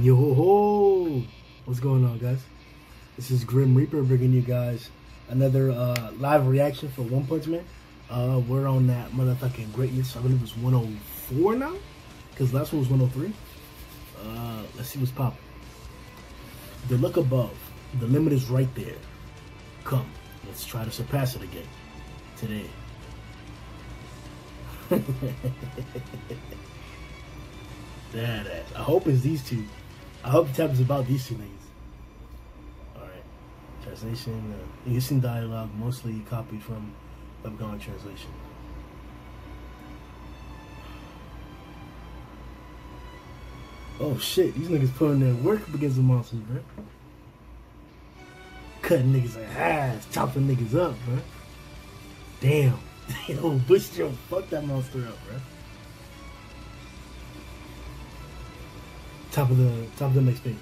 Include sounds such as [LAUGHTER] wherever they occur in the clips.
Yo ho ho! What's going on, guys? This is Grim Reaper bringing you guys another uh, live reaction for One Punch Man. Uh, we're on that motherfucking greatness. I believe it's 104 now, because last one was 103. Uh, let's see what's popping. The look above. The limit is right there. Come, let's try to surpass it again today. [LAUGHS] that ass. I hope it's these two. I hope the tab is about these two niggas. Alright. Translation. Uh, dialogue mostly copied from upcoming translation. Oh shit, these niggas putting their work up against the monsters, bro. Cutting niggas in half, chopping niggas up, bro. Damn. [LAUGHS] Yo, Bush Joe, fuck that monster up, bro. Top of the top of the next page.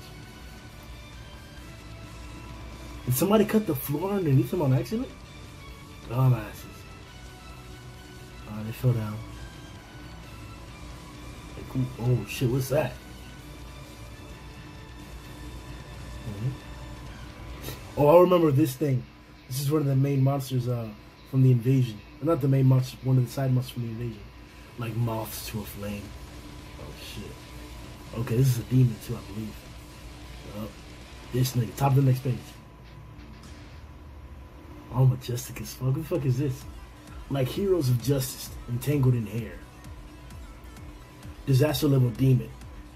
Did somebody cut the floor underneath him on accident? Dumbasses. Alright, they fell down. Like, ooh, oh shit, what's that? Mhm. Oh, I remember this thing. This is one of the main monsters uh, from the invasion. Not the main monster, one of the side monsters from the invasion. Like moths to a flame. Oh shit. Okay, this is a demon too, I believe. This nigga, top of the next page. Oh, majestic as fuck. What the fuck is this? Like heroes of justice, entangled in hair. Disaster level demon,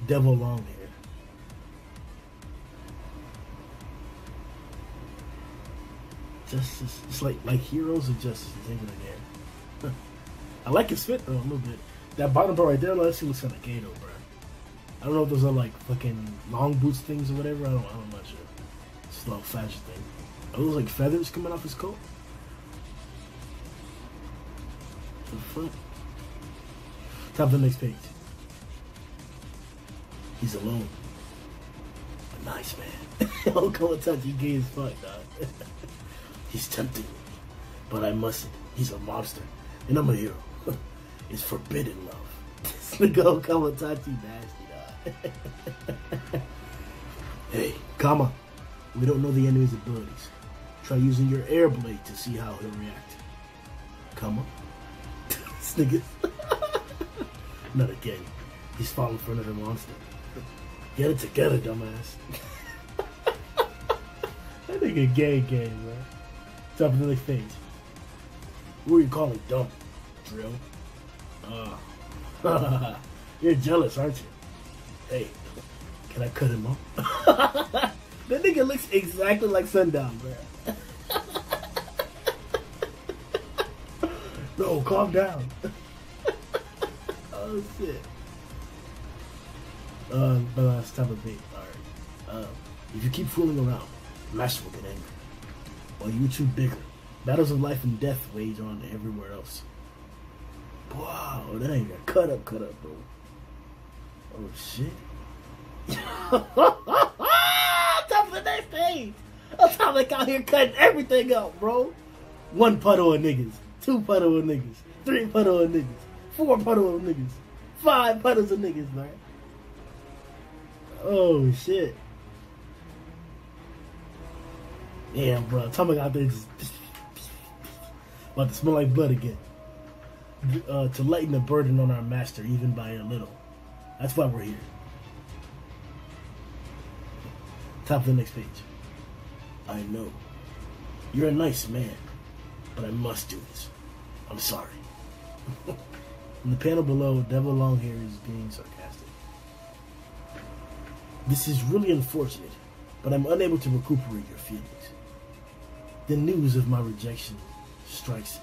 devil long hair. Justice. It's like like heroes of justice entangled in hair. [LAUGHS] I like his fit though a little bit. That bottom part right there, let's see what's kind of though, bro. I don't know if those are like fucking long boots things or whatever. I don't. I'm not sure. It's a little fashion thing. Are those like feathers coming off his coat? The front. Top of the next page. He's alone. A nice man. oh, come on, touch. He gay as fuck, dog. [LAUGHS] He's tempting me, but I mustn't. He's a monster, and I'm a hero. [LAUGHS] it's forbidden love. [LAUGHS] This nigga Kamaitachi nasty. [LAUGHS] hey, Kama. We don't know the enemy's abilities. Try using your air blade to see how he'll react. Kama. [LAUGHS] this nigga. [LAUGHS] Not again. He's falling for another monster. Get it together, dumbass. that nigga gay gay, bro. Top of the next page. Who are you calling dumb? Drill. Uh, you're jealous, aren't you? Hey, can I cut him off? [LAUGHS] that nigga looks exactly like Sundown, bro. [LAUGHS] no, calm down. [LAUGHS] oh shit. Uh, but uh, stop a bit. Alright. Uh, if you keep fooling around, Master will get angry. While you two bigger, battles of life and death wage on everywhere else. Wow, that ain't a cut up, cut up, bro. Oh shit. [LAUGHS] Top of the next page. Atomic out here cutting everything up, bro. One puddle of niggas, two puddle of niggas, three puddle of niggas, four puddle of niggas, five puddles of niggas, man. Oh shit. Yeah, bro. Atomic out there just about to smell like blood again. Uh, to lighten the burden on our master, even by a little. That's why we're here. Top of the next page. I know. You're a nice man, but I must do this. I'm sorry. [LAUGHS] In the panel below, Devil Longhair is being sarcastic. This is really unfortunate, but I'm unable to recuperate your feelings. The news of my rejection strikes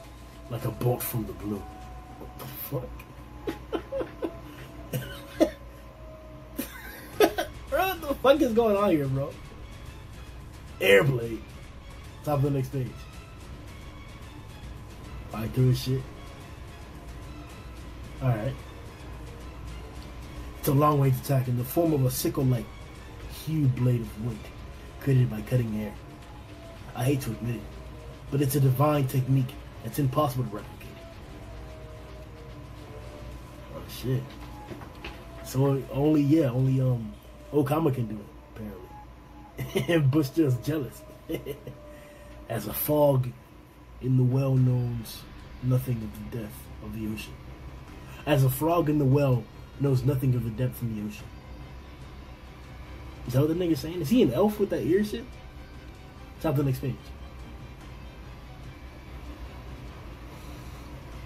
like a bolt from the blue. What the fuck? [LAUGHS] bro, what the fuck is going on here, bro? Airblade. Top of the next. Alright, through his shit. Alright. It's a long range attack in the form of a sickle-like huge blade of wood created by cutting air. I hate to admit it, but it's a divine technique that's impossible to replicate. Oh shit. So only yeah, only um Okama can do it, apparently. [LAUGHS] and Bush just jealous. [LAUGHS] As a fog in the well knows nothing of the depth of the ocean. As a frog in the well knows nothing of the depth of the ocean. Is that what the nigga's saying? Is he an elf with that ear shit? Top the next page.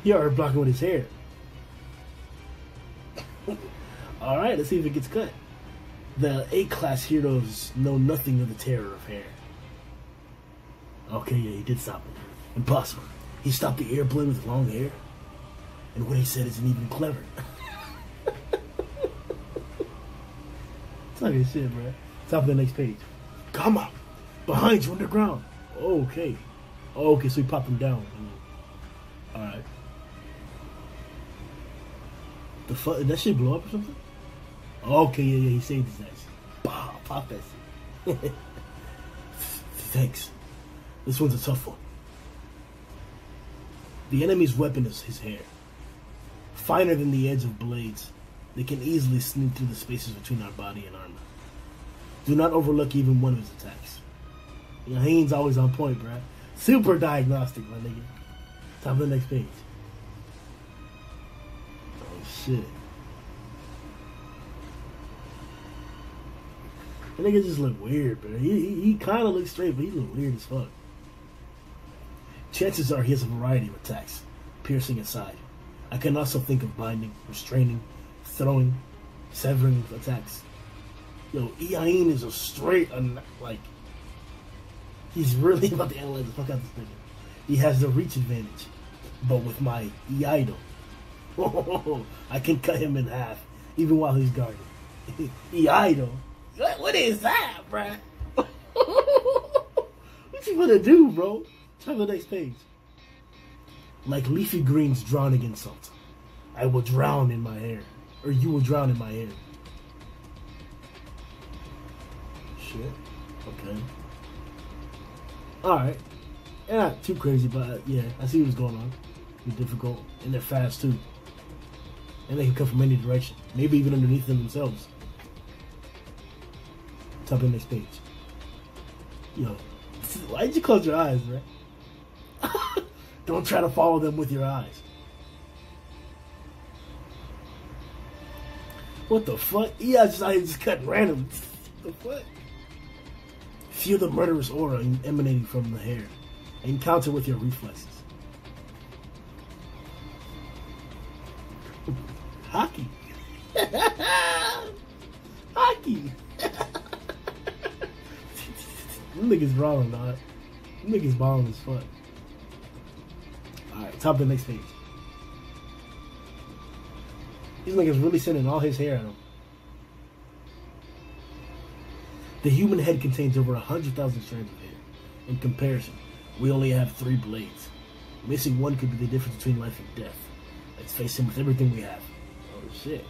He already blocking with his hair. [LAUGHS] Alright, let's see if it gets cut. The A class heroes know nothing of the terror of hair. Okay, yeah, he did stop it. Impossible. He stopped the air blade with long hair. And what he said isn't even clever. [LAUGHS] Talking shit, bro. Top of the next page. Come up. Behind you underground. Okay. Okay, so he popped him down. Alright. The fuck? Did that shit blow up or something? Okay, yeah, yeah, he saved his ass. Bah, pop that shit. [LAUGHS] Thanks. This one's a tough one. The enemy's weapon is his hair. Finer than the edge of blades, they can easily sneak through the spaces between our body and armor. Do not overlook even one of his attacks. You know, Haynes always on point, bruh. Super diagnostic, my nigga. Top of the next page. Oh shit. That nigga just look weird, bro. He, he, he kind of looks straight, but he look weird as fuck. Chances are he has a variety of attacks, piercing aside. I can also think of binding, restraining, throwing, severing attacks. Yo, Iaian is a straight, like, he's really [LAUGHS] about to analyze the fuck out this nigga. He has the reach advantage, but with my Iaido, [LAUGHS] I can cut him in half, even while he's guarded. [LAUGHS] Iaido? What, what is that, bruh? [LAUGHS] what you gonna do, bro? Try the next page. Like leafy greens drowning in salt. I will drown in my hair. Or you will drown in my hair. Shit. Okay. Alright. They're not too crazy, but uh, yeah, I see what's going on. It's difficult. And they're fast too. And they can come from any direction. Maybe even underneath them themselves. Of the next page. Yo. Why'd you close your eyes, right? [LAUGHS] Don't try to follow them with your eyes. What the fuck? Yeah, just I just cut random. [LAUGHS] the fuck? Feel the murderous aura emanating from the hair. Encounter with your reflexes. [LAUGHS] Hockey. Hockey. Them niggas wrong, dog. Them niggas balling as fuck. Alright, top of the next page. These niggas really sending all his hair at him. The human head contains over 100,000 strands of hair. In comparison, we only have three blades. Missing one could be the difference between life and death. Let's face him with everything we have. Oh shit.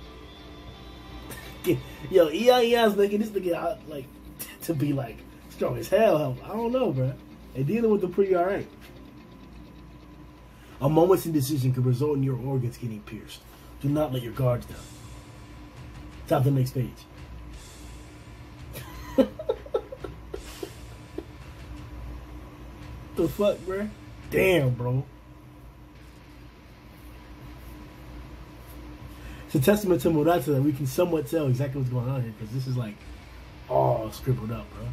[LAUGHS] Yo, EIEI's making this nigga out like [LAUGHS] to be like strong as hell. I don't know, bro. And dealing with them pretty alright. A moment's indecision could result in your organs getting pierced. Do not let your guards down. Top the next page. [LAUGHS] the fuck, bro? Damn, bro. It's a testament to Murata that we can somewhat tell exactly what's going on here because this is like all scribbled up, bro.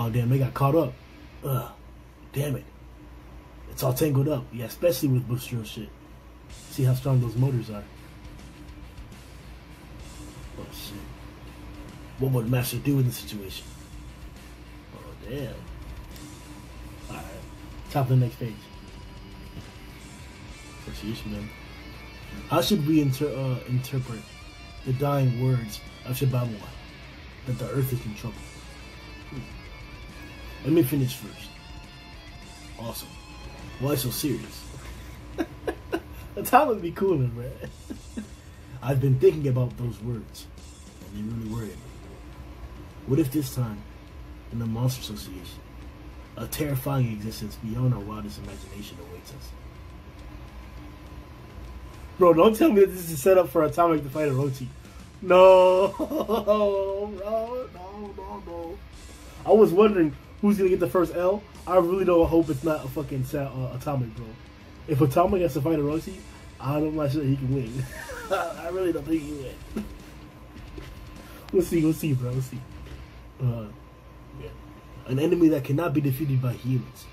Oh damn, they got caught up. Ugh. Damn it. It's all tangled up. Yeah, especially with Bushiro shit. See how strong those motors are. Oh shit. What would Master do in this situation? Oh damn. Alright. Top of the next page. man. How should we inter uh, interpret the dying words of Shibabawa that the earth is in trouble? Let me finish first. Awesome. Why so serious? the time would be cooler, man. [LAUGHS] I've been thinking about those words, and they really worry me. What if this time, in the Monster Association, a terrifying existence beyond our wildest imagination awaits us? Bro, don't tell me that this is set up for Atomic to fight Orochi. No, [LAUGHS] no, no, no, no. I was wondering who's gonna get the first L. I really don't hope it's not a fucking uh, Atomic, bro. If Atomic has to fight Orochi, I'm not sure he can win. [LAUGHS] I really don't think he will. [LAUGHS] we'll see, we'll see, bro. We'll see. Uh, yeah. An enemy that cannot be defeated by humans.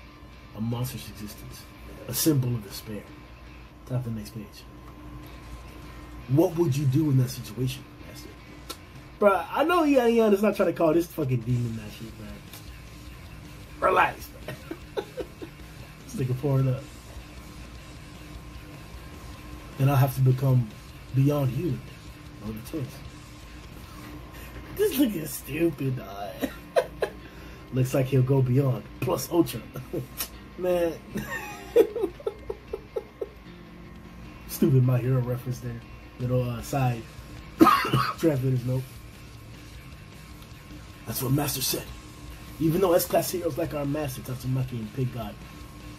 A monstrous existence. A symbol of despair. Top the next page. What would you do in that situation? That's. Bro, I know Yan Yan is not trying to call this fucking demon that shit, man. Relax, this nigga pouring up. Then I'll have to become beyond human. No choice. This nigga stupid, dog. [LAUGHS] Looks like he'll go beyond. Plus Ultra. [LAUGHS] man. [LAUGHS] stupid My Hero reference there little uh, side [COUGHS] translator's note. That's what Master said. Even though S-class heroes like our master, Tatsumaki and Pig God,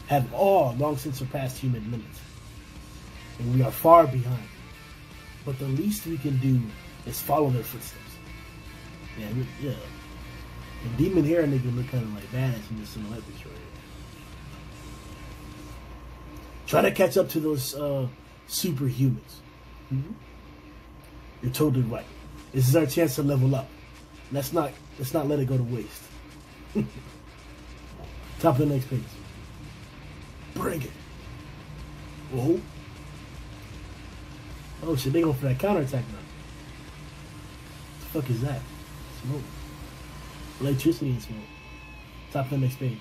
have all long since surpassed human limits. And we are far behind. But the least we can do is follow their footsteps. Yeah, yeah. The demon hair nigga look kind of like badass in the silhouette picture right Try to catch up to those uh, superhumans. Mm-hmm. You're totally right. This is our chance to level up. Let's not let's not let it go to waste. [LAUGHS] Top of the next page. Bring it. Whoa. Oh shit, they going for that counterattack now. What the fuck is that? Smoke. Electricity and smoke. Top of the next page.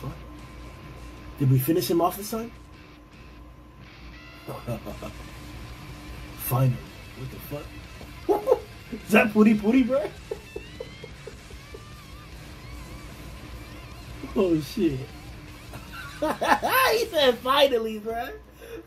Fuck. Did we finish him off this time? [LAUGHS] Finally. What the fuck? [LAUGHS] Is that Puri Puri, bro? Oh shit. [LAUGHS] he said finally, bro.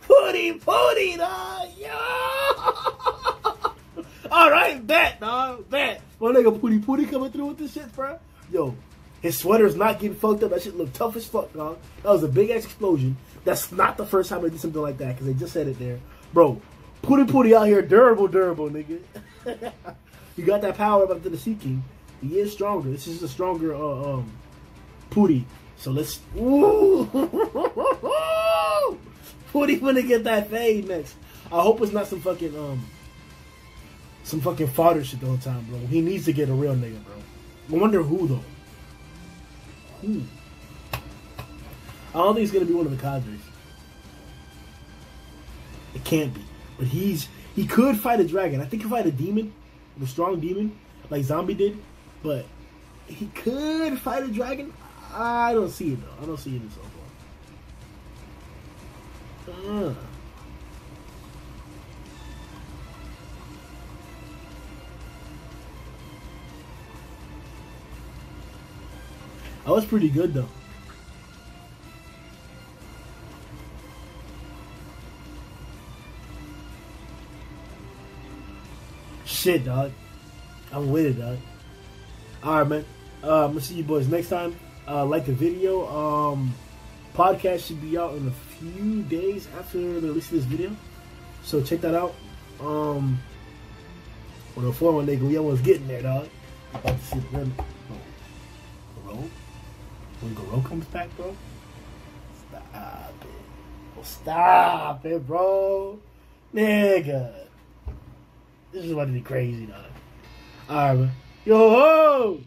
Puri Puri, dog. Yo. [LAUGHS] All right, bet, dog. Bet. My nigga Puri Puri coming through with this shit, bro. Yo, his sweater's not getting fucked up. That shit look tough as fuck, dog. That was a big ass explosion. That's not the first time they did something like that because they just said it there, bro. Putty putty out here, durable, durable, nigga. [LAUGHS] you got that power up to the Sea King. He is stronger. This is a stronger uh, um Pooty. So let's Ooh Pooty gonna get that fade next. I hope it's not some fucking um some fucking fodder shit the whole time, bro. He needs to get a real nigga, bro. I wonder who though. Who? I don't think it's gonna be one of the cadres. It can't be. But he's he could fight a dragon. I think he fight a demon, a strong demon, like Zombie did. But he could fight a dragon. I don't see it though. I don't see it so far. Uh. That was pretty good though. Shit, dog. I'm with it, dog. All right, man. Uh, I'm gonna see you boys next time. Uh, like the video. Um, podcast should be out in a few days after the release of this video, so check that out. Um, well, the former nigga, we almost getting there, dog. About to see the run. Oh. When Garo comes back, bro. Stop it. Oh, stop it, bro. Nigga. This is about to be crazy, dog. Alright, man. Yo ho!